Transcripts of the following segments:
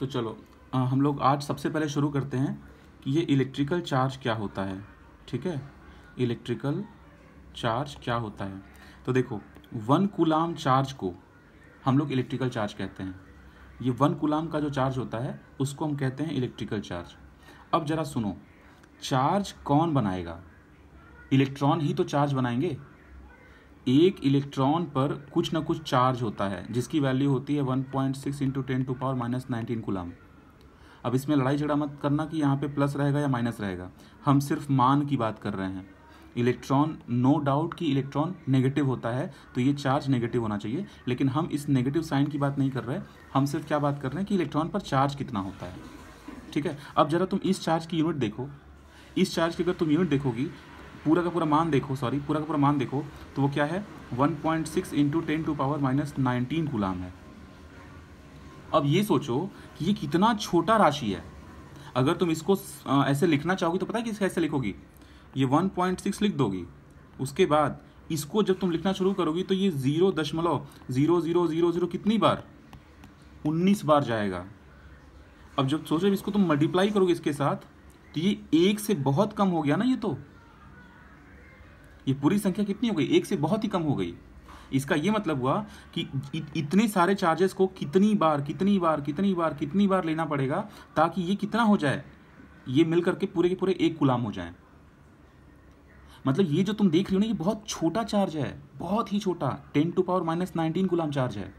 तो चलो आ, हम लोग आज सबसे पहले शुरू करते हैं कि ये इलेक्ट्रिकल चार्ज क्या होता है ठीक है? इलेक्ट्रिकल चार्ज क्या होता है? तो देखो वन कुलाम चार्ज को हम लोग इलेक्ट्रिकल चार्ज कहते हैं। ये वन कुलाम का जो चार्ज होता है उसको हम कहते हैं इलेक्ट्रिकल चार्ज अब ज़रा सुनो चार्ज कौन बनाएगा? इलेक्ट्रॉन ही तो चार्ज बनाएँगे? एक इलेक्ट्रॉन पर कुछ ना कुछ चार्ज होता है, जिसकी वैल्यू होती है 1.6 point six into ten to power minus nineteen coulomb अब इसमें लड़ाई झगड़ा मत करना कि यहाँ पे प्लस रहेगा या माइनस रहेगा। हम सिर्फ़ मान की बात कर रहे हैं। इलेक्ट्रॉन नो डाउट कि इलेक्ट्रॉन नेगेटिव होता है तो ये चार्ज नेगेटिव होना चाहिए। लेकिन हम इस नेगेटिव साइन की बात नहीं कर रहे। हम सिर्फ़ क्या बात कर रहे हैं कि इलेक्ट्रॉन पर चार्ज कितना होता है। ठीक है? अब जरा तुम इस चार्ज की यूनिट देखो। इस चार्ज की अगर तुम यूनिट देखोगी पूरा का पूरा मान देखो सॉरी पूरा का पूरा मान देखो तो वो क्या है? 1.6 point six into ten to power minus nineteen coulomb है। अब ये सोचो कि ये कितना छोटा राशि है। अगर तुम इसको ऐसे लिखना चाहोगी तो पता है कि कैसे लिखोगी? ये 1.6 लिख दोगी। उसके बाद इसको जब तुम लिखना शुरू करोगी तो ये ज़ीरो दशमलव ज़ीरो ज़ीरो ज़ीरो ज़ीरो कितनी बार? उन्नीस बार जाएगा। अब जब सोचो इसको तुम मल्टीप्लाई करोगे इसके साथ तो ये एक से बहुत कम हो गया ना ये तो। ये पूरी संख्या कितनी हो गई? एक से बहुत ही कम हो गई। इसका ये मतलब हुआ कि इतने सारे चार्जेस को कितनी बार कितनी बार कितनी बार कितनी बार लेना पड़ेगा ताकि ये कितना हो जाए? ये मिल करके पूरे के पूरे एक गुलाम हो जाए। मतलब ये जो तुम देख रही हो ना, ये बहुत छोटा चार्ज है। बहुत ही छोटा। Ten to power minus nineteen coulomb charge है।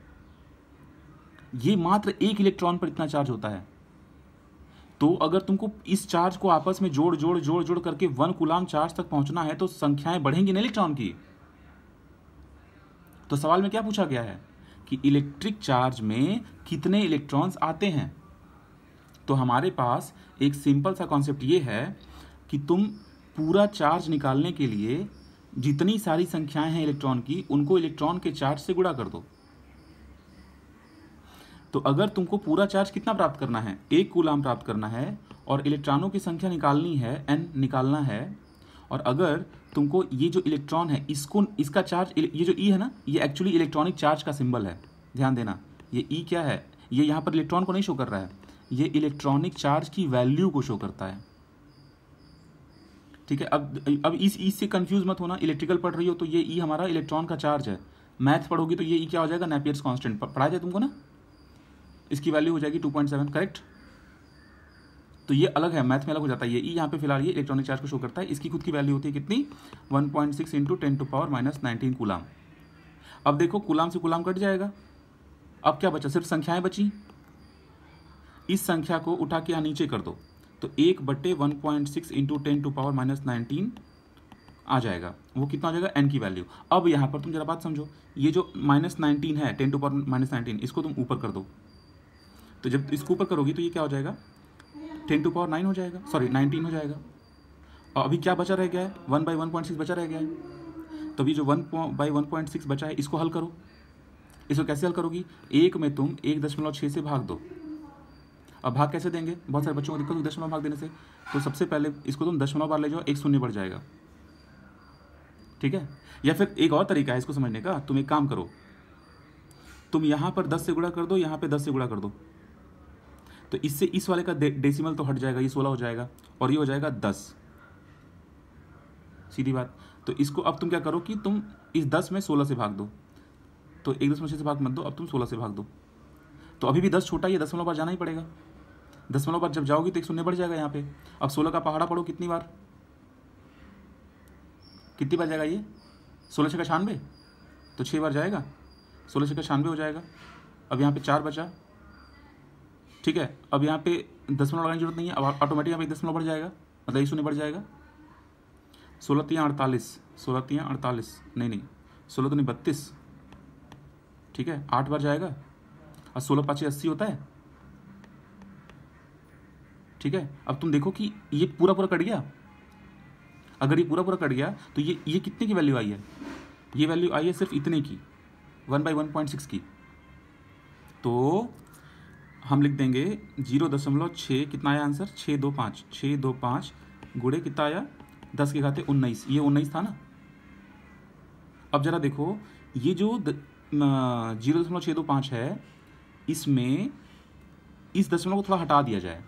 ये मात्र एक इलेक्ट्रॉन पर इतना चार्ज होता है। तो अगर तुमको इस चार्ज को आपस में जोड़ जोड़ जोड़ जोड़ करके वन कुलाम चार्ज तक पहुँचना है तो संख्याएँ बढ़ेंगी ना इलेक्ट्रॉन की? तो सवाल में क्या पूछा गया है? कि इलेक्ट्रिक चार्ज में कितने इलेक्ट्रॉन्स आते हैं? तो हमारे पास एक सिंपल सा कॉन्सेप्ट ये है कि तुम पूरा चार्ज निकालने के लिए जितनी सारी संख्याएँ हैं इलेक्ट्रॉन की, उनको इलेक्ट्रॉन के चार्ज से गुणा कर दो। तो अगर तुमको पूरा चार्ज कितना प्राप्त करना है? एक कूलाम प्राप्त करना है और इलेक्ट्रॉनों की संख्या निकालनी है एन निकालना है, और अगर तुमको ये जो इलेक्ट्रॉन है, इसको, इसका चार्ज ये जो ई e है ना, ये एक्चुअली इलेक्ट्रॉनिक चार्ज का सिंबल है। ध्यान देना, ये ई e क्या है? ये यहाँ पर इलेक्ट्रॉन को नहीं शो कर रहा है, ये इलेक्ट्रॉनिक चार्ज की वैल्यू को शो करता है। ठीक है, अब अब इस ई e से कंफ्यूज मत होना इलेक्ट्रिकल पढ़ रही हो तो ये ई हमारा इलेक्ट्रॉन का चार्ज है। मैथ पढ़ोगी तो ये ई क्या हो जाएगा? नेपियर्स कांस्टेंट पढ़ा जाए तुमको ना? इसकी वैल्यू हो जाएगी टू पॉइंट सेवन करेक्ट तो ये अलग है मैथ में अलग हो जाता है। ये ई यहाँ पे फ़िलहाल ये इलेक्ट्रॉनिक चार्ज को शो करता है। इसकी खुद की वैल्यू होती है कितनी? One point six into ten to power minus nineteen coulomb अब देखो कुलाम से कुलाम कट जाएगा। अब क्या बचा? सिर्फ़ संख्याएँ बची। इस संख्या को उठा के यहाँ नीचे कर दो। तो एक बट्टे one point six into ten to power minus nineteen आ जाएगा। वो कितना आ जाएगा? एन की वैल्यू अब यहाँ पर तुम जरा बात समझो। ये जो माइनस नाइनटीन है ten to power minus nineteen इसको तुम ऊपर कर दो। तो जब इसको ऊपर करोगी तो ये क्या हो जाएगा? टेन टू पावर नाइन हो जाएगा। सॉरी नाइनटीन हो जाएगा। और अभी क्या बचा रह गया है? One by one point six बचा रह गया है। तो अभी जो one by one point six बचा है, इसको हल करो। इसको कैसे हल करोगी? एक में तुम एक दशमलव छः से भाग दो। अब भाग कैसे देंगे? बहुत सारे बच्चों को दिक्कत होगी दशमलव भाग देने से। तो सबसे पहले इसको तुम दशमलव बार ले जाओ, एक शून्य बढ़ जाएगा। ठीक है? या फिर एक और तरीका है इसको समझने का। तुम एक काम करो। तुम यहाँ पर दस से गुणा कर दो, यहाँ पे दस से गुणा कर दो। तो इससे इस वाले का डेसिमल तो हट जाएगा, ये सोलह हो जाएगा, और ये हो जाएगा दस। सीधी बात। तो इसको अब तुम क्या करो कि तुम इस दस में सोलह से भाग दो। तो एक दशमलव छः से भाग मत दो, अब तुम सोलह से भाग दो। तो अभी भी दस छोटा ही दशमलव बार जाना ही पड़ेगा। दशमलव बार जब जाओगी तो एक शून्य बढ़ जाएगा यहाँ पे। अब सोलह का पहाड़ा पढ़ो कितनी बार? कितनी बार जाएगा ये? सोलह छः का छियानवे तो छः बार जाएगा? सोलह छः का छियानवे हो जाएगा। अब यहाँ पे चार बचा। ठीक है? अब यहाँ पे दशमलव लगाने की ज़रूरत नहीं है, अब ऑटोमेटिक यहाँ पे दशमलव बढ़ जाएगा मतलब एक शून्य बढ़ जाएगा। सोलह तीन अड़तालीस, सोलह तीन अड़तालीस, नहीं नहीं, सोलह तो नहीं बत्तीस, ठीक है? आठ बार जाएगा, और सोलह पाँच अस्सी होता है। ठीक है? अब तुम देखो कि ये पूरा पूरा कट गया। अगर ये पूरा पूरा कट गया तो ये ये कितने की वैल्यू आई है? ये वैल्यू आई है सिर्फ़ इतने की one by one point six की। तो हम लिख देंगे ज़ीरो दशमलव छः कितना आया आंसर छः दो पाँच। छः दो पाँच गुड़े कितना आया? दस के खाते उन्नीस। ये उन्नीस था ना? अब ज़रा देखो, ये जो ज़ीरो दशमलव छः दो पाँच है, इसमें इस दशमलव को थोड़ा हटा दिया जाए।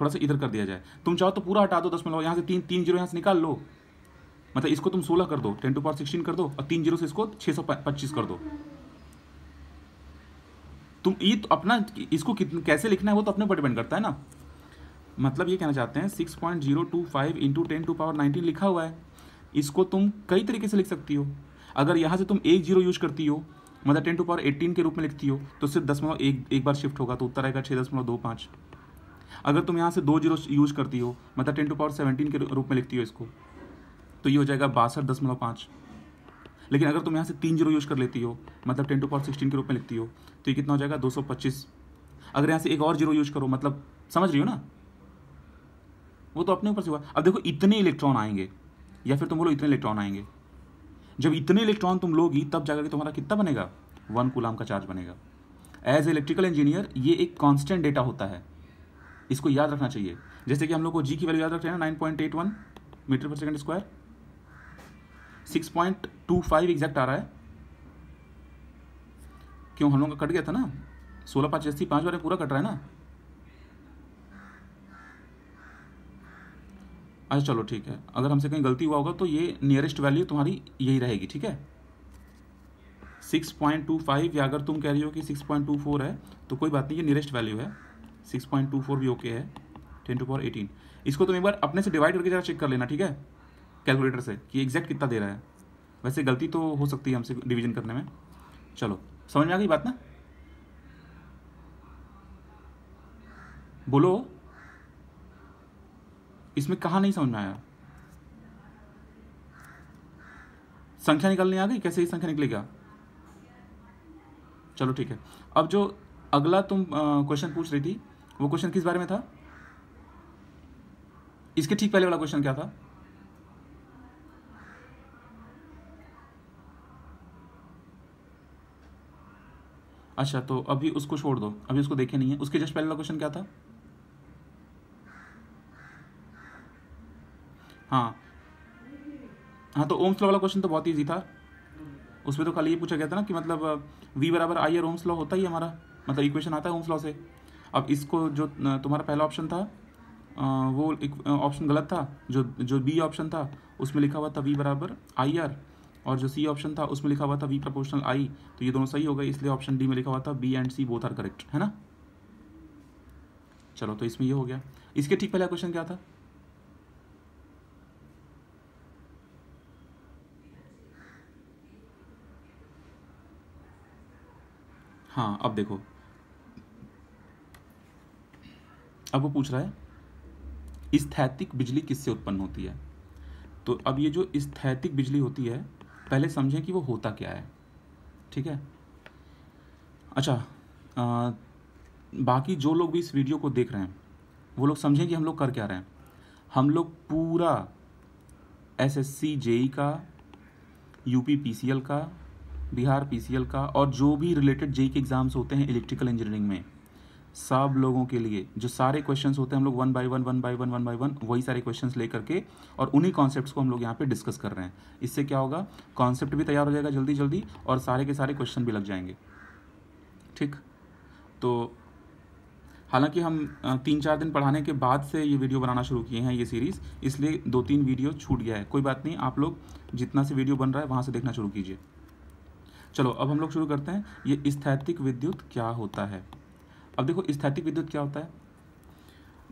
थोड़ा सा इधर कर दिया जाए। तुम चाहो तो पूरा हटा दो दशमलव, यहाँ से तीन तीन ज़ीरो यहाँ से निकाल लो। मतलब इसको तुम सोलह कर दो, टेन टू पावर सिक्सटीन कर दो, और तीन ज़ीरो से इसको छः सौ पच्चीस कर दो। तुम ये तो अपना इसको कितन, कैसे लिखना है वो तो अपने पर डिपेंड करता है ना। मतलब ये कहना चाहते हैं six point zero two five into ten to power nineteen लिखा हुआ है। इसको तुम कई तरीके से लिख सकती हो। अगर यहाँ से तुम एक ज़ीरो यूज़ करती हो मतलब टेन टू पावर एट्टीन के रूप में लिखती हो तो सिर्फ़ दसमलव एक एक बार शिफ्ट होगा तो उत्तर आएगा छः दशमलव दो पाँच। अगर तुम यहाँ से दो ज़ीरो यूज़ करती हो मतलब टेन टू पावर सेवनटीन के रूप में लिखती हो इसको तो ये हो जाएगा बासठ दशमलव पाँच। लेकिन अगर तुम यहाँ से तीन ज़ीरो यूज़ कर लेती हो मतलब टेन टू पावर सिक्सटीन के रूप में लिखती हो तो ये कितना हो जाएगा? दो सौ पच्चीस। अगर यहाँ से एक और ज़ीरो यूज़ करो मतलब समझ रही हो ना? वो तो अपने ऊपर से हुआ। अब देखो, इतने इलेक्ट्रॉन आएँगे, या फिर तुम बोलो इतने इलेक्ट्रॉन आएँगे। जब इतने इलेक्ट्रॉन तुम लोगी, तब जाकर के तुम्हारा कितना बनेगा? वन कुलाम का चार्ज बनेगा। एज इलेक्ट्रिकल इंजीनियर ये एक कांस्टेंट डेटा होता है। इसको याद रखना चाहिए। जैसे कि हम लोग को जी की वैल्यू याद रखते हैं nine point eight one metre per second square six point two five exact आ रहा है। क्यों हम लोग का कट गया था ना? सोलह पाँच अस्सी पाँच बार पूरा कट रहा है ना? अच्छा चलो ठीक है। अगर हमसे कहीं गलती हुआ होगा तो ये नियरेस्ट वैल्यू तुम्हारी यही रहेगी, ठीक है? सिक्स पॉइंट टू फाइव या अगर तुम कह रही हो कि सिक्स पॉइंट टू फोर है तो कोई बात नहीं, ये नियरेस्ट वैल्यू है। सिक्स पॉइंट टू फोर भी ओके है। टेन टू फोर एटीन इसको तुम एक बार अपने से डिवाइड करके जरा चेक कर लेना, ठीक है? कैलकुलेटर से कि एग्जैक्ट कितना दे रहा है। वैसे गलती तो हो सकती है हमसे डिवीज़न करने में। चलो। समझ में आ गई बात ना? बोलो। इसमें कहा नहीं समझ में आया? संख्या निकालने आ गई? कैसे ही संख्या निकलेगा? चलो ठीक है। अब जो अगला तुम क्वेश्चन पूछ रही थी, वो क्वेश्चन किस बारे में था? इसके ठीक पहले वाला क्वेश्चन क्या था? अच्छा तो अभी उसको छोड़ दो। अभी उसको देखे नहीं है। उसके जस्ट पहले क्वेश्चन क्या था? हाँ। हाँ तो ओम्स लॉ वाला क्वेश्चन तो बहुत ईजी था। उसमें तो खाली ये पूछा गया था ना कि मतलब वी बराबर आई और ओम्स लॉ होता ही हमारा। मतलब इक्वेशन आता है ओम्स लॉ से। अब इसको जो तुम्हारा पहला ऑप्शन था वो ऑप्शन गलत था। जो जो बी ऑप्शन था, उसमें लिखा हुआ था वी बराबर आई आर और जो सी ऑप्शन था, उसमें लिखा हुआ था वी प्रपोर्शनल आई तो ये दोनों सही हो गए, इसलिए ऑप्शन डी में लिखा हुआ था B and C both are correct है ना? चलो तो इसमें ये हो गया। इसके ठीक पहला क्वेश्चन क्या था? हाँ अब देखो। अब वो पूछ रहा है, स्थैतिक बिजली किससे उत्पन्न होती है? तो अब ये जो स्थैतिक बिजली होती है पहले समझें कि वो होता क्या है। ठीक है? अच्छा आ, बाकी जो लोग भी इस वीडियो को देख रहे हैं वो लोग समझें कि हम लोग कर क्या रहे हैं। हम लोग पूरा एस एस सी जेई का यूपी एल का बिहार पीसीएल का और जो भी रिलेटेड जेई के एग्ज़ाम्स होते हैं इलेक्ट्रिकल इंजीनियरिंग में सब लोगों के लिए, जो सारे क्वेश्चंस होते हैं, हम लोग one by one one by one one by one वही सारे क्वेश्चंस लेकर के और उन्हीं कॉन्सेप्ट्स को हम लोग यहाँ पे डिस्कस कर रहे हैं। इससे क्या होगा? कॉन्सेप्ट भी तैयार हो जाएगा जल्दी जल्दी और सारे के सारे क्वेश्चन भी लग जाएँगे। ठीक? तो हालाँकि हम तीन चार दिन पढ़ाने के बाद से ये वीडियो बनाना शुरू किए हैं, ये सीरीज़ इसलिए दो तीन वीडियो छूट गया है। कोई बात नहीं, आप लोग जितना से वीडियो बन रहा है, वहाँ से देखना शुरू कीजिए। चलो, अब हम लोग शुरू करते हैं, ये स्थैतिक विद्युत क्या होता है? अब देखो, स्थैतिक विद्युत क्या होता है?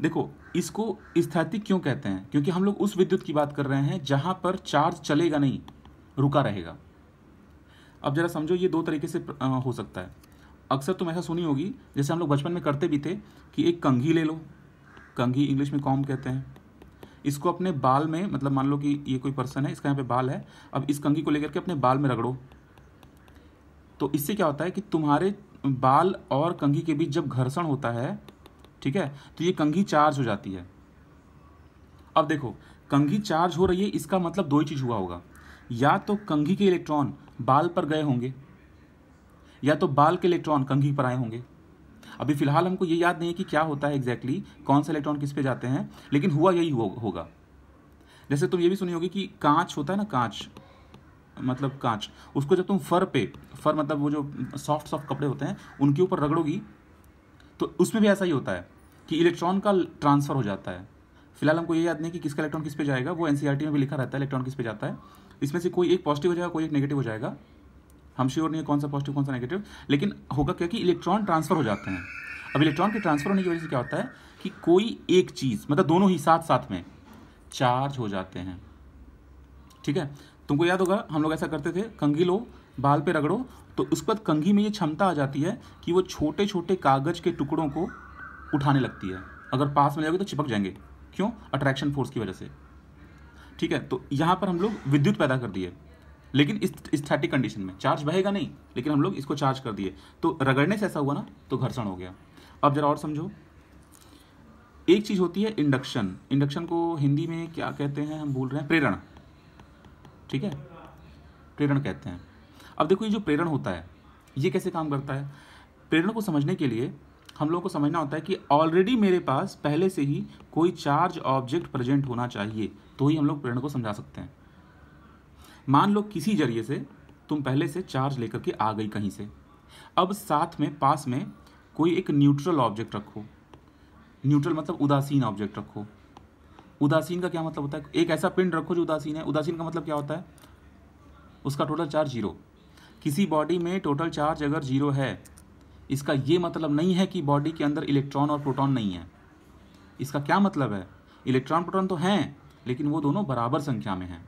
देखो, इसको स्थैतिक क्यों कहते हैं? क्योंकि हम लोग उस विद्युत की बात कर रहे हैं जहाँ पर चार्ज चलेगा नहीं, रुका रहेगा। अब जरा समझो, ये दो तरीके से हो सकता है। अक्सर तुम ऐसा सुनी होगी, जैसे हम लोग बचपन में करते भी थे कि एक कंघी ले लो। कंघी इंग्लिश में कॉम कहते हैं। इसको अपने बाल में मतलब मान लो कि ये कोई पर्सन है, इसका यहाँ पे बाल है, अब इस कंघी को लेकर के अपने बाल में रगड़ो। तो इससे क्या होता है कि तुम्हारे बाल और कंघी के बीच जब घर्षण होता है ठीक है तो ये कंघी चार्ज हो जाती है। अब देखो कंघी चार्ज हो रही है इसका मतलब दो ही चीज़ हुआ होगा। या तो कंघी के इलेक्ट्रॉन बाल पर गए होंगे या तो बाल के इलेक्ट्रॉन कंघी पर आए होंगे। अभी फ़िलहाल हमको ये याद नहीं है कि क्या होता है एग्जैक्टली exactly, कौन सा इलेक्ट्रॉन किस पे जाते हैं लेकिन हुआ यही होगा। जैसे तुम ये भी सुनी होगी कि कांच होता है ना कांच मतलब कांच। उसको जब तुम फर पे, फर मतलब वो जो सॉफ्ट सॉफ्ट कपड़े होते हैं, उनके ऊपर रगड़ोगी तो उसमें भी ऐसा ही होता है कि इलेक्ट्रॉन का ट्रांसफ़र हो जाता है। फ़िलहाल हमको ये याद नहीं कि किसका इलेक्ट्रॉन किस पे जाएगा, वो एनसीईआरटी में भी लिखा रहता है इलेक्ट्रॉन किस पे जाता है। इसमें से कोई एक पॉजिटिव हो जाएगा, कोई एक नेगेटिव हो जाएगा। हम श्योर नहीं है कौन सा पॉजिटिव कौन सा नेगेटिव लेकिन होगा क्या कि इलेक्ट्रॉन ट्रांसफ़र हो जाते हैं। अब इलेक्ट्रॉन के ट्रांसफ़र होने की वजह से क्या होता है कि कोई एक चीज़ मतलब दोनों ही साथ साथ में चार्ज हो जाते हैं। ठीक है? तुमको याद होगा, हम लोग ऐसा करते थे, कंघी लो, बाल पे रगड़ो तो उस पर कंघी में ये क्षमता आ जाती है कि वो छोटे छोटे कागज़ के टुकड़ों को उठाने लगती है। अगर पास में जाओगे तो चिपक जाएँगे। क्यों? अट्रैक्शन फोर्स की वजह से। ठीक है तो यहाँ पर हम लोग विद्युत पैदा कर दिए। लेकिन इस स्टैटिक कंडीशन में चार्ज बहेगा नहीं, लेकिन हम लोग इसको चार्ज कर दिए। तो रगड़ने से ऐसा हुआ ना तो घर्षण हो गया। अब जरा और समझो। एक चीज़ होती है इंडक्शन इंडक्शन को हिंदी में क्या कहते हैं, हम भूल रहे हैं? प्रेरण। ठीक है? प्रेरण कहते हैं। अब देखो, ये जो प्रेरण होता है, ये कैसे काम करता है? प्रेरण को समझने के लिए हम लोगों को समझना होता है कि ऑलरेडी मेरे पास पहले से ही कोई चार्ज ऑब्जेक्ट प्रेजेंट होना चाहिए तो ही हम लोग प्रेरण को समझा सकते हैं। मान लो किसी ज़रिए से तुम पहले से चार्ज लेकर के आ गई कहीं से। अब साथ में, पास में कोई एक न्यूट्रल ऑब्जेक्ट रखो। न्यूट्रल मतलब उदासीन ऑब्जेक्ट रखो। उदासीन का क्या मतलब होता है? एक ऐसा पिंड रखो जो उदासीन है। उदासीन का मतलब क्या होता है? उसका टोटल चार्ज ज़ीरो किसी बॉडी में टोटल चार्ज अगर ज़ीरो है, इसका ये मतलब नहीं है कि बॉडी के अंदर इलेक्ट्रॉन और प्रोटॉन नहीं है। इसका क्या मतलब है? इलेक्ट्रॉन प्रोटॉन तो हैं, लेकिन वो दोनों बराबर संख्या में हैं।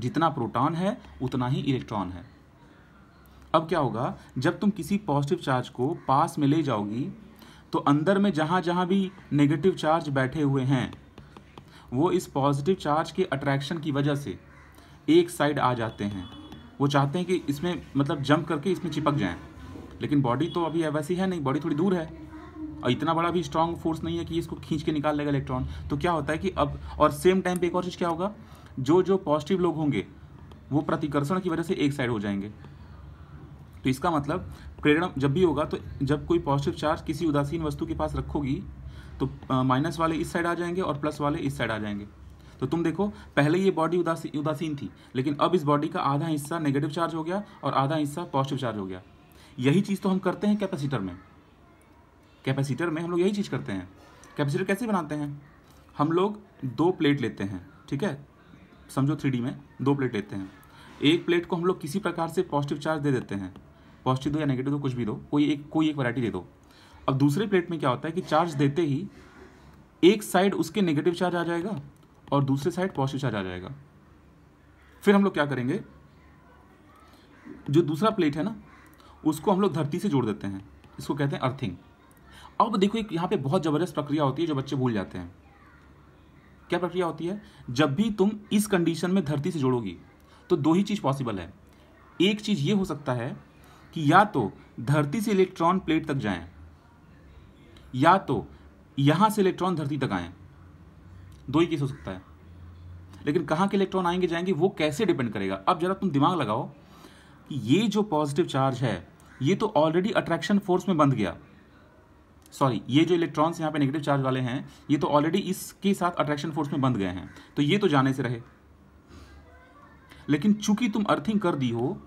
जितना प्रोटॉन है, उतना ही इलेक्ट्रॉन है। अब क्या होगा? जब तुम किसी पॉजिटिव चार्ज को पास में ले जाओगी तो अंदर में जहाँ जहाँ भी नेगेटिव चार्ज बैठे हुए हैं वो इस पॉजिटिव चार्ज के अट्रैक्शन की वजह से एक साइड आ जाते हैं। वो चाहते हैं कि इसमें मतलब जंप करके इसमें चिपक जाएँ। लेकिन बॉडी तो अभी वैसी है नहीं बॉडी थोड़ी दूर है। और इतना बड़ा भी स्ट्रांग फोर्स नहीं है कि इसको खींच के निकाल लेगा इलेक्ट्रॉन तो क्या होता है कि अब, और सेम टाइम पे एक और चीज़ क्या होगा? जो जो पॉजिटिव लोग होंगे, वो प्रतिकर्षण की वजह से एक साइड हो जाएँगे। तो इसका मतलब प्रेरणा जब भी होगा तो जब कोई पॉजिटिव चार्ज किसी उदासीन वस्तु के पास रखोगी तो माइनस वाले इस साइड आ जाएँगे और प्लस वाले इस साइड आ जाएँगे। तो तुम देखो, पहले ये बॉडी उदासी, उदासीन थी, लेकिन अब इस बॉडी का आधा हिस्सा नेगेटिव चार्ज हो गया और आधा हिस्सा पॉजिटिव चार्ज हो गया। यही चीज़ तो हम करते हैं कैपेसिटर में। कैपेसिटर में हम लोग यही चीज़ करते हैं। कैपेसिटर कैसे बनाते हैं? हम लोग दो प्लेट लेते हैं, ठीक है? समझो थ्री में, दो प्लेट लेते हैं। एक प्लेट को हम लोग किसी प्रकार से पॉजिटिव चार्ज दे देते हैं। पॉजिटिव दो या नेगेटिव दो, कुछ भी दो, कोई एक कोई एक वैरायटी दे दो। अब दूसरे प्लेट में क्या होता है कि चार्ज देते ही एक साइड उसके नेगेटिव चार्ज आ जाएगा और दूसरे साइड पॉजिटिव चार्ज आ जाएगा। फिर हम लोग क्या करेंगे? जो दूसरा प्लेट है ना, उसको हम लोग धरती से जोड़ देते हैं। इसको कहते हैं अर्थिंग अब देखो एक यहाँ पे बहुत ज़बरदस्त प्रक्रिया होती है जो बच्चे भूल जाते हैं। क्या प्रक्रिया होती है? जब भी तुम इस कंडीशन में धरती से जोड़ोगी तो दो ही चीज़ पॉसिबल है। एक चीज़ ये हो सकता है कि या तो धरती से इलेक्ट्रॉन प्लेट तक जाएँ या तो यहाँ से इलेक्ट्रॉन धरती तक आए। दो ही केस हो सकता है। लेकिन कहाँ के इलेक्ट्रॉन आएँगे, जाएँगे, वो कैसे डिपेंड करेगा? अब जरा तुम दिमाग लगाओ कि ये जो पॉजिटिव चार्ज है, ये तो ऑलरेडी अट्रैक्शन फोर्स में बंध गया। सॉरी ये जो इलेक्ट्रॉन्स यहाँ पे नेगेटिव चार्ज वाले हैं, ये तो ऑलरेडी इसके साथ अट्रैक्शन फोर्स में बंध गए हैं। तो ये तो जाने से रहे। लेकिन चूँकि तुम अर्थिंग कर दी हो,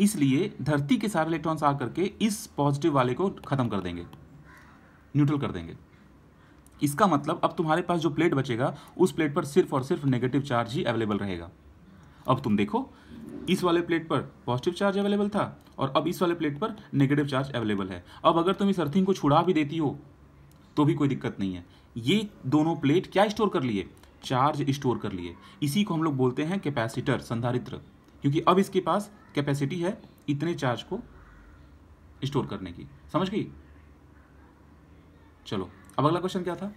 इसलिए धरती के सारे इलेक्ट्रॉन्स आकर के इस पॉजिटिव वाले को खत्म कर देंगे। न्यूट्रल कर देंगे। इसका मतलब अब तुम्हारे पास जो प्लेट बचेगा, उस प्लेट पर सिर्फ़ और सिर्फ़ नेगेटिव चार्ज ही अवेलेबल रहेगा। अब तुम देखो, इस वाले प्लेट पर पॉजिटिव चार्ज अवेलेबल था और अब इस वाले प्लेट पर नेगेटिव चार्ज अवेलेबल है। अब अगर तुम इस अर्थिंग को छुड़ा भी देती हो तो भी कोई दिक्कत नहीं है। ये दोनों प्लेट क्या स्टोर कर लिए? चार्ज स्टोर कर लिए। इसी को हम लोग बोलते हैं कैपेसिटर संधारित्र। क्योंकि अब इसके पास कैपेसिटी है इतने चार्ज को स्टोर करने की। समझ गई? चलो अब अगला क्वेश्चन क्या था?